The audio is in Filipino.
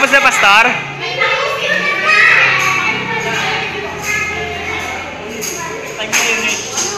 Tapos na, Pastor? Thank you.